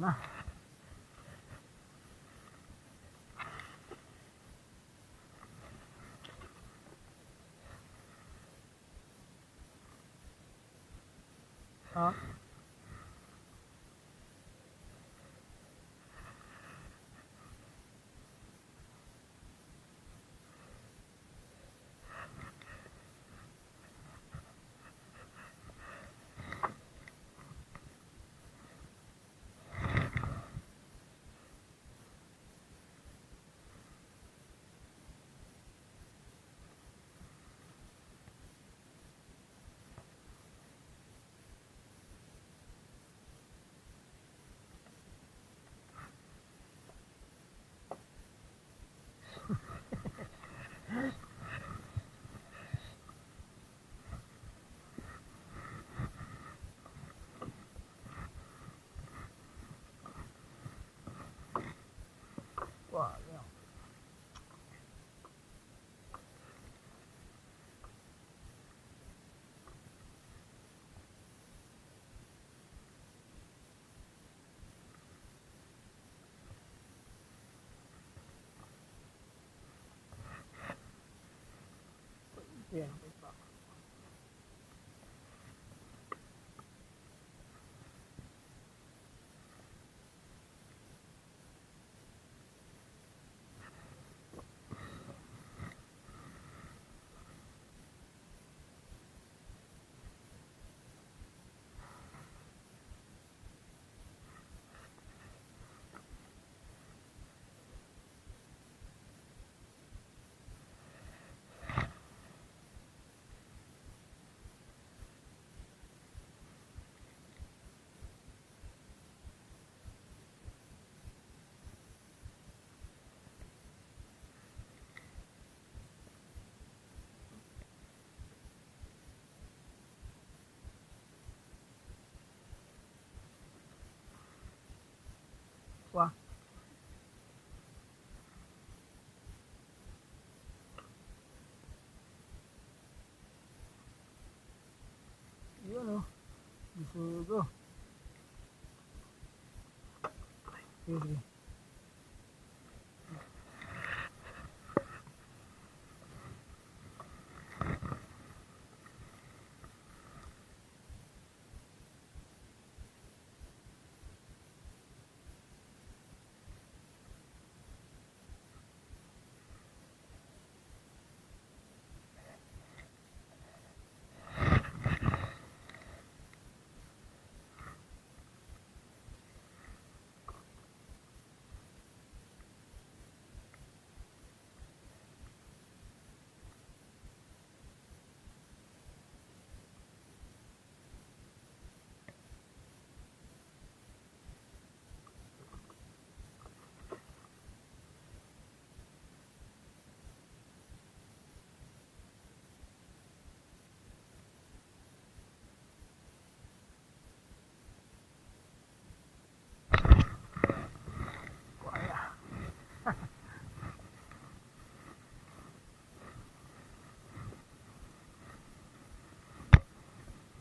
na. Ha? Wah, Yan, wait back. Wah. Yun oh. Bisugo. Sige,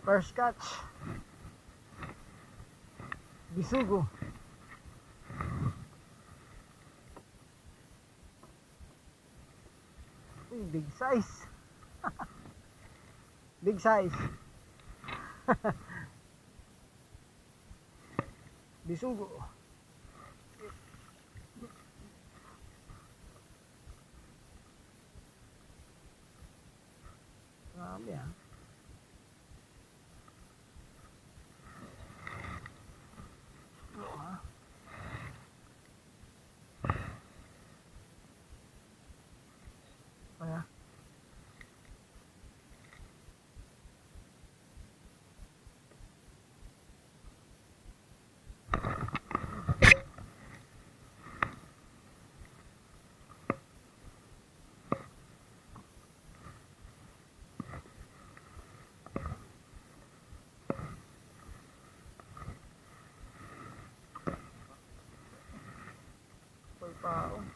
First catch. Bisugo. Uy, big size. big size. Bisugo. Grabe beautiful.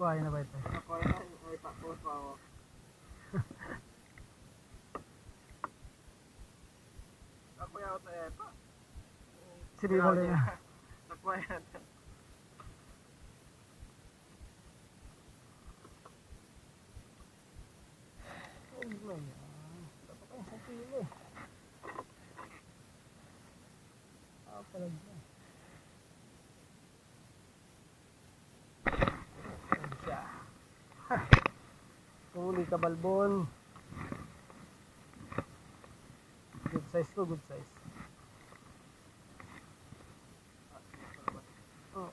Kuha na ba ito? Ako ay ay pakos pa ako. Ako yaw ta eto. Sige mo rin. Ako ay Oh my God. Dapat kayo sa kilo. Ah, talaga. Ayan siya. Ha! Huli ka. Good size ko, good size. Oh.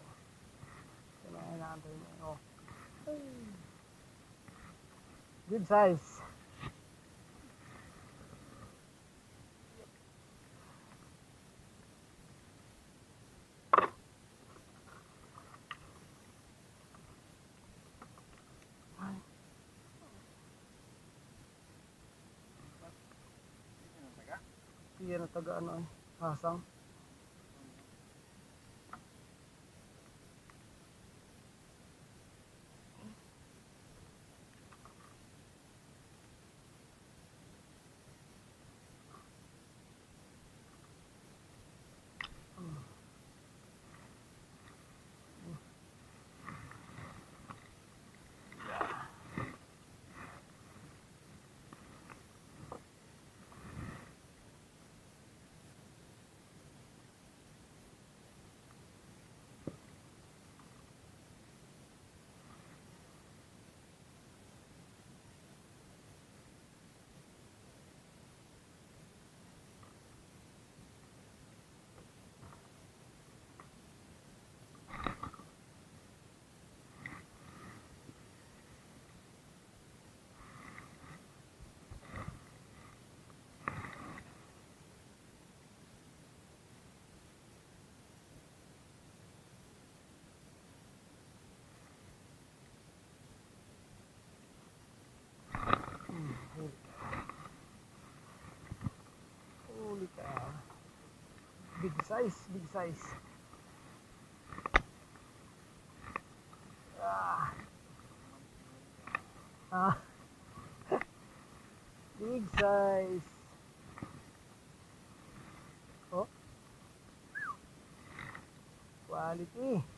Kailangan naantay mo. Oh. Good size. Iyan na taga ano. Hasang. Big size, big size. Ah. Ah. big size. Oh. Quality.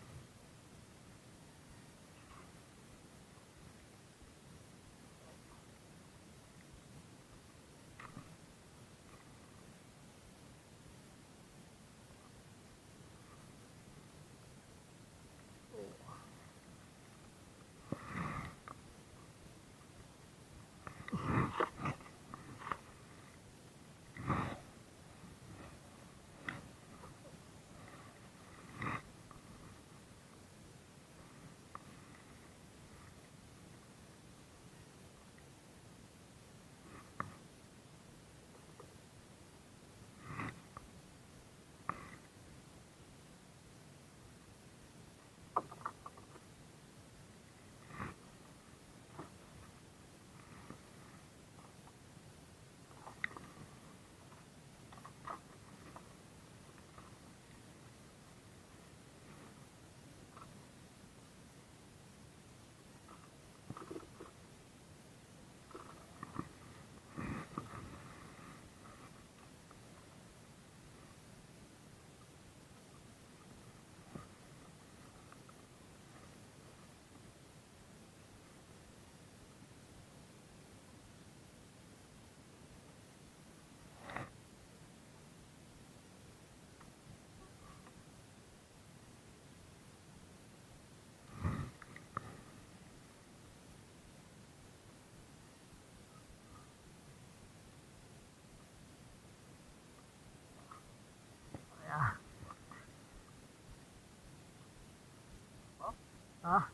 Ah.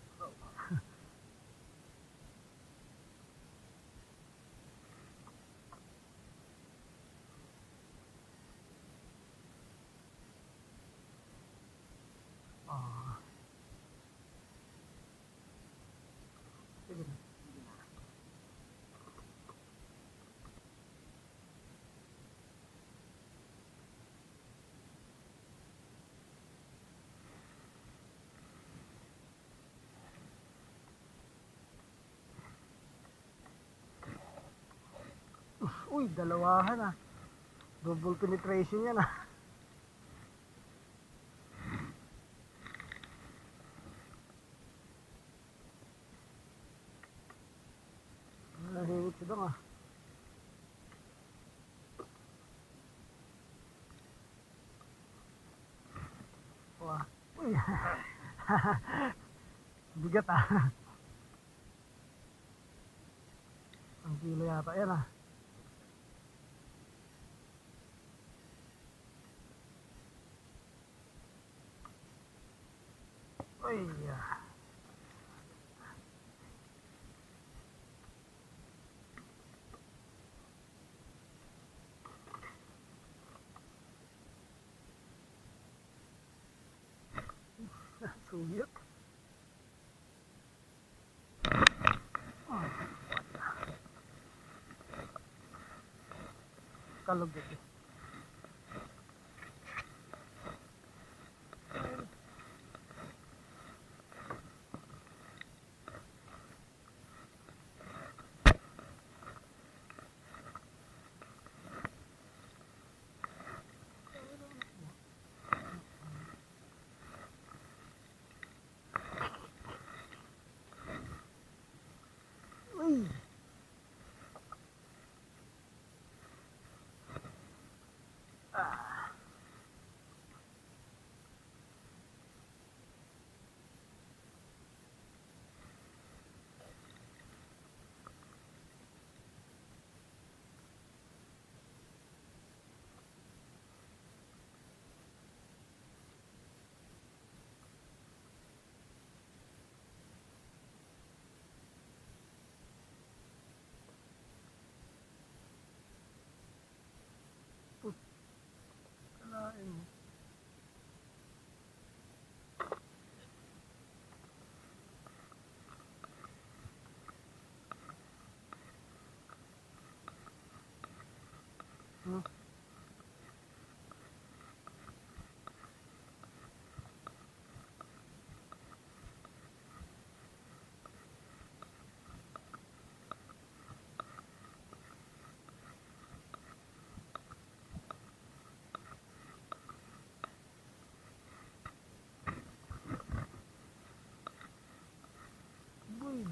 Ah. Sige na. Uy, dalawahan ah. Double penetration yan ah. Nahingit siya doon ah. Wah. Uy. Bigat ah. Ang kilo yata yan ah. Uy. ah. Suyot. Kalog ito. Uy. Ah. Kalain mo. Uy,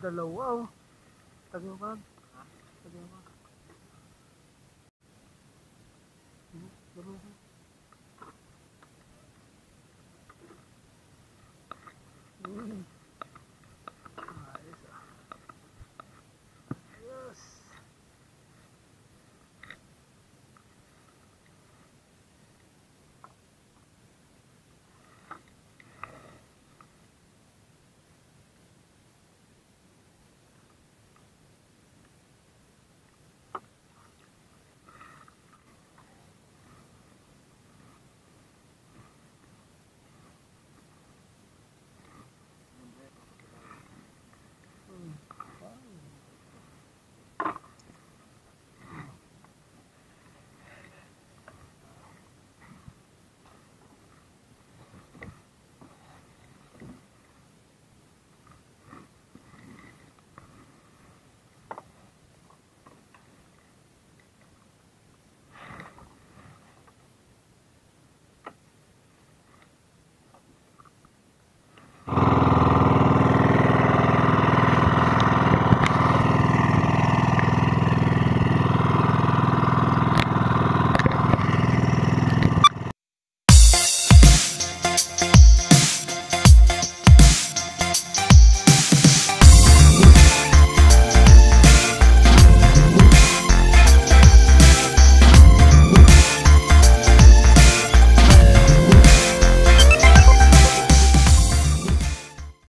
dalawa oh. Tagyo ka.